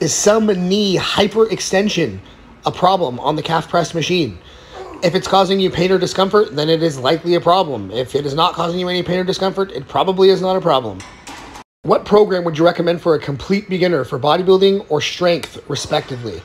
Is some knee hyperextension a problem on the calf press machine? If it's causing you pain or discomfort, then it is likely a problem. If it is not causing you any pain or discomfort, it probably is not a problem. What program would you recommend for a complete beginner for bodybuilding or strength, respectively?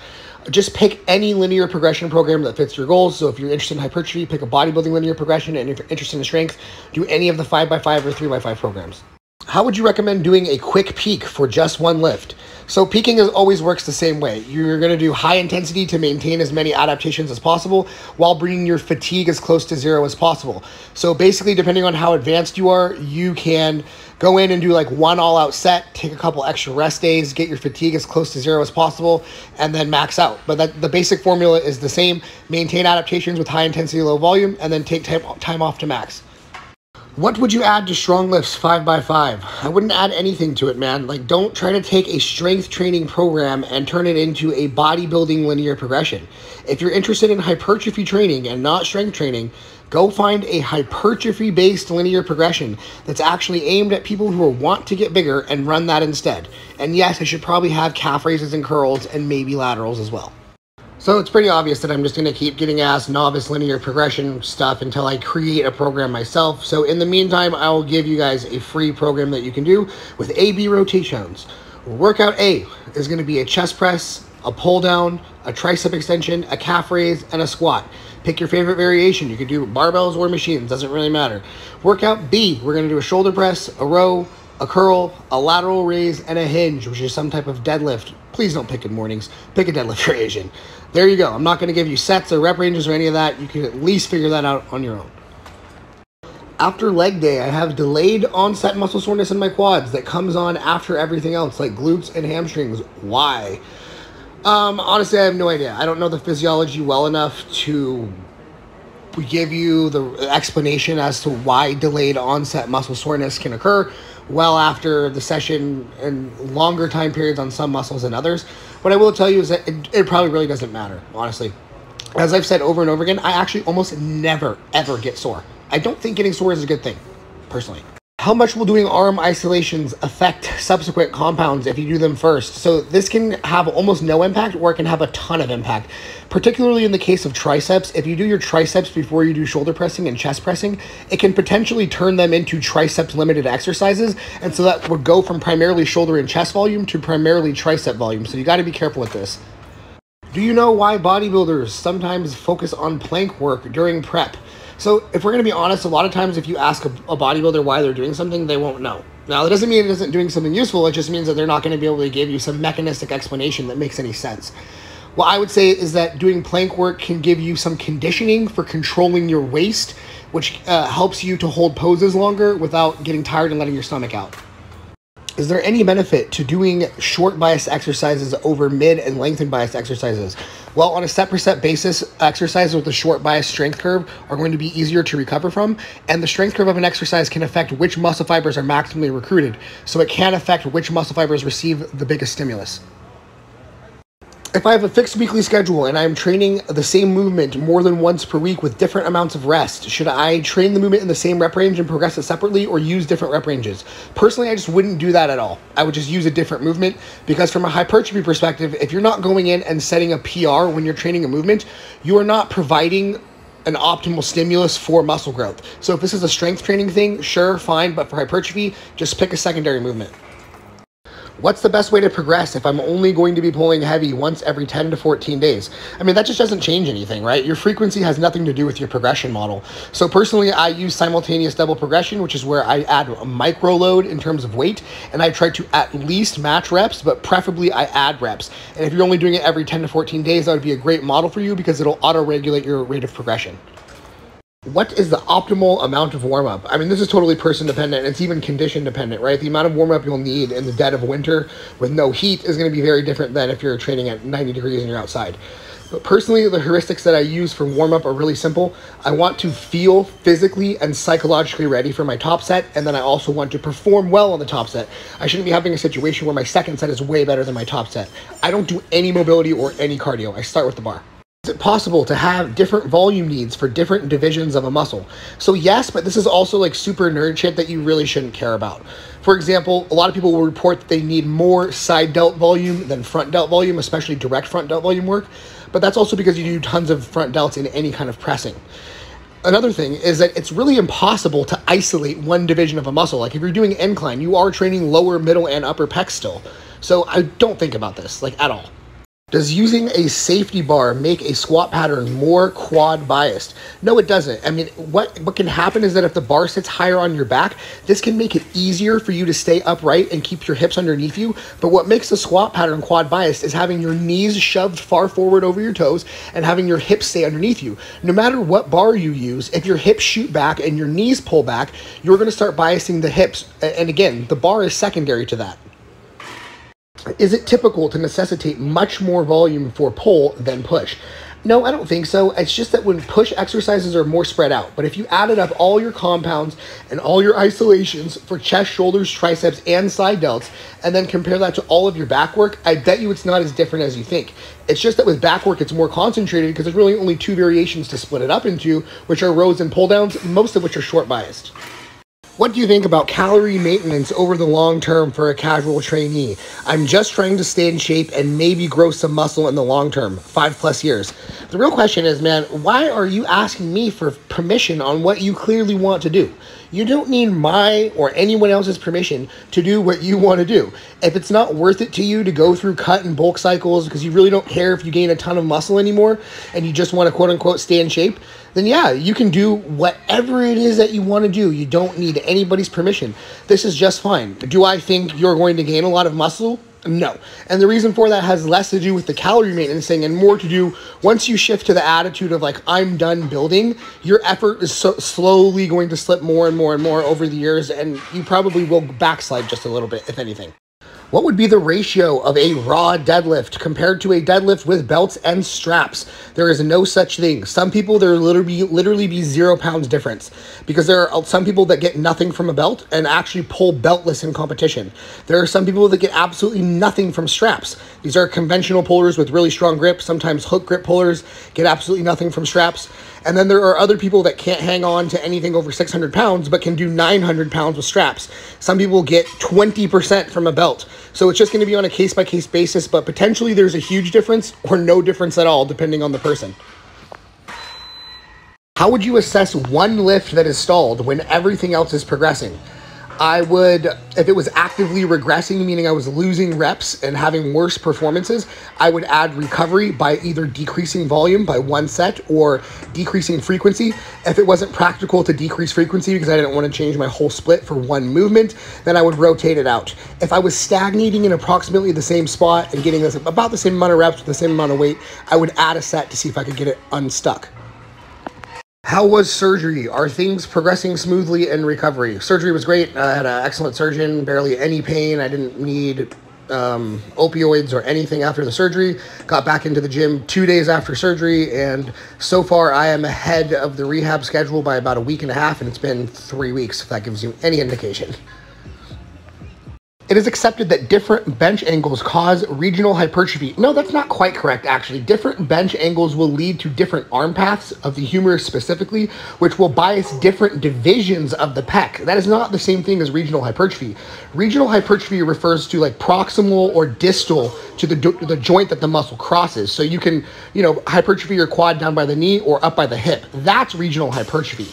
Just pick any linear progression program that fits your goals. So if you're interested in hypertrophy, pick a bodybuilding linear progression. And if you're interested in strength, do any of the 5x5 or 3x5 programs. How would you recommend doing a quick peak for just one lift? So peaking is, always works the same way. You're going to do high intensity to maintain as many adaptations as possible while bringing your fatigue as close to zero as possible. So basically, depending on how advanced you are, you can go in and do like one all out set, take a couple extra rest days, get your fatigue as close to zero as possible, and then max out. But that, the basic formula is the same maintain adaptations with high intensity, low volume, and then take time, time off to max. What would you add to StrongLifts 5x5? I wouldn't add anything to it, man. Like, don't try to take a strength training program and turn it into a bodybuilding linear progression. If you're interested in hypertrophy training and not strength training, go find a hypertrophy based linear progression that's actually aimed at people who want to get bigger and run that instead. And yes, I should probably have calf raises and curls and maybe laterals as well. So it's pretty obvious that I'm just going to keep getting asked novice linear progression stuff until I create a program myself. So in the meantime, I will give you guys a free program that you can do with AB rotations. Workout A is going to be a chest press, a pull down, a tricep extension, a calf raise, and a squat. Pick your favorite variation. You can do barbells or machines, doesn't really matter. Workout B, we're going to do a shoulder press, a row, a curl, a lateral raise, and a hinge, which is some type of deadlift. Please don't pick in mornings. Pick a deadlift variation. There you go. I'm not going to give you sets or rep ranges or any of that. You can at least figure that out on your own. After leg day, I have delayed onset muscle soreness in my quads that comes on after everything else, like glutes and hamstrings. Why? Um, honestly, I have no idea. I don't know the physiology well enough to give you the explanation as to why delayed onset muscle soreness can occur well after the session and longer time periods on some muscles than others. What I will tell you is that it, it probably really doesn't matter, honestly. As I've said over and over again, I actually almost never, ever get sore. I don't think getting sore is a good thing, personally. How much will doing arm isolations affect subsequent compounds if you do them first? So this can have almost no impact or it can have a ton of impact. Particularly in the case of triceps, if you do your triceps before you do shoulder pressing and chest pressing, it can potentially turn them into triceps limited exercises. And so that would go from primarily shoulder and chest volume to primarily tricep volume. So you got to be careful with this. Do you know why bodybuilders sometimes focus on plank work during prep? So, if we're going to be honest, a lot of times if you ask a, a, bodybuilder why they're doing something, they won't know. Now, that doesn't mean it isn't doing something useful, it just means that they're not going to be able to give you some mechanistic explanation that makes any sense. What I would say is that doing plank work can give you some conditioning for controlling your waist, which uh, helps you to hold poses longer without getting tired and letting your stomach out. Is there any benefit to doing short bias exercises over mid and lengthened bias exercises? Well, on a set per set basis, exercises with a short bias strength curve are going to be easier to recover from, and the strength curve of an exercise can affect which muscle fibers are maximally recruited, so it can affect which muscle fibers receive the biggest stimulus if I have a fixed weekly schedule and I'm training the same movement more than once per week with different amounts of rest, should I train the movement in the same rep range and progress it separately or use different rep ranges? Personally, I just wouldn't do that at all. I would just use a different movement because, from a hypertrophy perspective, if you're not going in and setting a PR when you're training a movement, you are not providing an optimal stimulus for muscle growth. So, if this is a strength training thing, sure, fine, but for hypertrophy, just pick a secondary movement. What's the best way to progress if I'm only going to be pulling heavy once every 10 to 14 days? I mean, that just doesn't change anything, right? Your frequency has nothing to do with your progression model. So personally, I use simultaneous double progression, which is where I add a micro load in terms of weight, and I try to at least match reps, but preferably I add reps. And if you're only doing it every 10 to 14 days, that would be a great model for you because it'll auto-regulate your rate of progression what is the optimal amount of warm up? I mean, this is totally person dependent. It's even condition dependent, right? The amount of warm up you'll need in the dead of winter with no heat is going to be very different than if you're training at 90 degrees and you're outside. But personally, the heuristics that I use for warm up are really simple. I want to feel physically and psychologically ready for my top set, and then I also want to perform well on the top set. I shouldn't be having a situation where my second set is way better than my top set. I don't do any mobility or any cardio. I start with the bar. Is it possible to have different volume needs for different divisions of a muscle? So yes, but this is also like super nerd shit that you really shouldn't care about. For example, a lot of people will report that they need more side delt volume than front delt volume, especially direct front delt volume work. But that's also because you do tons of front delts in any kind of pressing another thing is that it's really impossible to isolate one division of a muscle. Like if you're doing incline, you are training lower, middle, and upper pec still. So I don't think about this like at all. Does using a safety bar make a squat pattern more quad biased? No, it doesn't. I mean, what, what can happen is that if the bar sits higher on your back, this can make it easier for you to stay upright and keep your hips underneath you. But what makes the squat pattern quad biased is having your knees shoved far forward over your toes and having your hips stay underneath you. No matter what bar you use, if your hips shoot back and your knees pull back, you're going to start biasing the hips. And again, the bar is secondary to that. Is it typical to necessitate much more volume for pull than push? No, I don't think so. It's just that when push exercises are more spread out. But if you added up all your compounds and all your isolations for chest, shoulders, triceps, and side delts, and then compare that to all of your back work, I bet you it's not as different as you think. It's just that with back work, it's more concentrated because there's really only two variations to split it up into, which are rows and pull downs, most of which are short biased. What do you think about calorie maintenance over the long term for a casual trainee? I'm just trying to stay in shape and maybe grow some muscle in the long term, five plus years. The real question is, man, why are you asking me for permission on what you clearly want to do? You don't need my or anyone else's permission to do what you want to do. If it's not worth it to you to go through cut and bulk cycles because you really don't care if you gain a ton of muscle anymore and you just want to quote unquote stay in shape, then yeah, you can do whatever it is that you want to do. You don't need anybody's permission. This is just fine. Do I think you're going to gain a lot of muscle? No. And the reason for that has less to do with the calorie maintenance thing and more to do once you shift to the attitude of like, I'm done building, your effort is so slowly going to slip more and more and more over the years, and you probably will backslide just a little bit, if anything. What would be the ratio of a raw deadlift compared to a deadlift with belts and straps? There is no such thing. Some people there literally literally be zero pounds difference because there are some people that get nothing from a belt and actually pull beltless in competition. There are some people that get absolutely nothing from straps. These are conventional pullers with really strong grip, sometimes hook grip pullers get absolutely nothing from straps. And then there are other people that can't hang on to anything over 600 pounds, but can do 900 pounds with straps. Some people get 20% from a belt. So it's just going to be on a case by case basis, but potentially there's a huge difference or no difference at all, depending on the person. How would you assess one lift that is stalled when everything else is progressing? I would, if it was actively regressing, meaning I was losing reps and having worse performances, I would add recovery by either decreasing volume by one set or decreasing frequency. If it wasn't practical to decrease frequency because I didn't want to change my whole split for one movement, then I would rotate it out. If I was stagnating in approximately the same spot and getting about the same amount of reps with the same amount of weight, I would add a set to see if I could get it unstuck. How was surgery? Are things progressing smoothly in recovery? Surgery was great. I had an excellent surgeon, barely any pain. I didn't need um, opioids or anything after the surgery. Got back into the gym two days after surgery, and so far I am ahead of the rehab schedule by about a week and a half, and it's been three weeks, if that gives you any indication. It is accepted that different bench angles cause regional hypertrophy. No, that's not quite correct, actually. Different bench angles will lead to different arm paths of the humerus specifically, which will bias different divisions of the pec. That is not the same thing as regional hypertrophy. Regional hypertrophy refers to like proximal or distal to the, the joint that the muscle crosses. So you can, you know, hypertrophy your quad down by the knee or up by the hip. That's regional hypertrophy.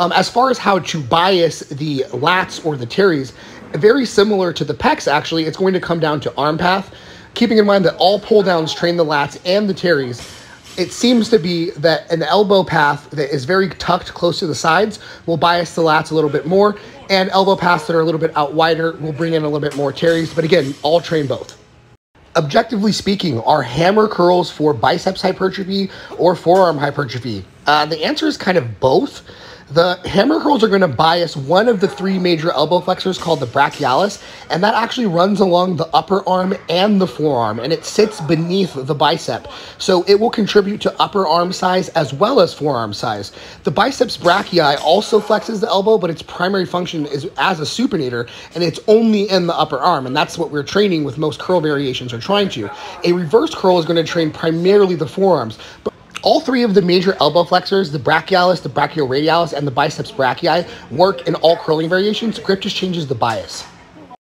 Um, as far as how to bias the lats or the teres, very similar to the pecs, actually, it's going to come down to arm path. Keeping in mind that all pull downs train the lats and the teres, it seems to be that an elbow path that is very tucked close to the sides will bias the lats a little bit more, and elbow paths that are a little bit out wider will bring in a little bit more teres. But again, all train both. Objectively speaking, are hammer curls for biceps hypertrophy or forearm hypertrophy? Uh, the answer is kind of both. The hammer curls are going to bias one of the three major elbow flexors called the brachialis, and that actually runs along the upper arm and the forearm, and it sits beneath the bicep. So it will contribute to upper arm size as well as forearm size. The biceps brachii also flexes the elbow, but its primary function is as a supinator, and it's only in the upper arm, and that's what we're training with most curl variations are trying to. A reverse curl is going to train primarily the forearms, but All three of the major elbow flexors, the brachialis, the brachioradialis, and the biceps brachii, work in all curling variations. Grip just changes the bias.